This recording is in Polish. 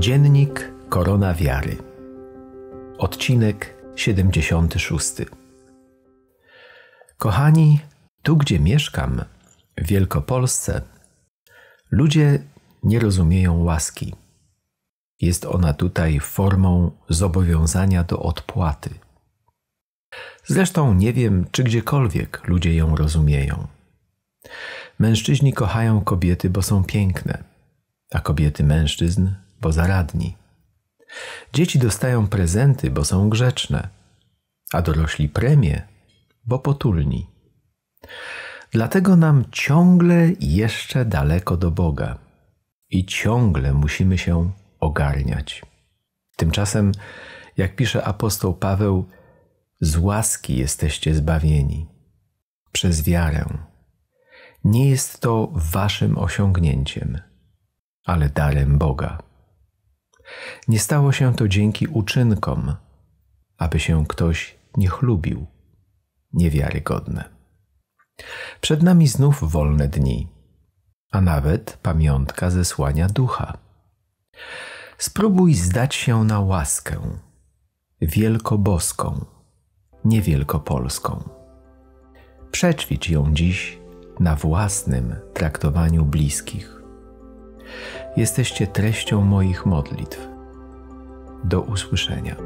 Dziennik Korona Wiary. Odcinek 76. Kochani, tu gdzie mieszkam, w Wielkopolsce, ludzie nie rozumieją łaski. Jest ona tutaj formą zobowiązania do odpłaty. Zresztą nie wiem, czy gdziekolwiek ludzie ją rozumieją. Mężczyźni kochają kobiety, bo są piękne, a kobiety mężczyzn, bo zaradni. Dzieci dostają prezenty, bo są grzeczne, a dorośli premie, bo potulni. Dlatego nam ciągle jeszcze daleko do Boga i ciągle musimy się ogarniać. Tymczasem, jak pisze apostoł Paweł, z łaski jesteście zbawieni przez wiarę. Nie jest to waszym osiągnięciem, ale darem Boga. Nie stało się to dzięki uczynkom, aby się ktoś nie chlubił. Niewiarygodne. Przed nami znów wolne dni, a nawet pamiątka zesłania ducha. Spróbuj zdać się na łaskę wielkoboską, niewielkopolską. Przećwicz ją dziś na własnym traktowaniu bliskich. Jesteście treścią moich modlitw. Do usłyszenia.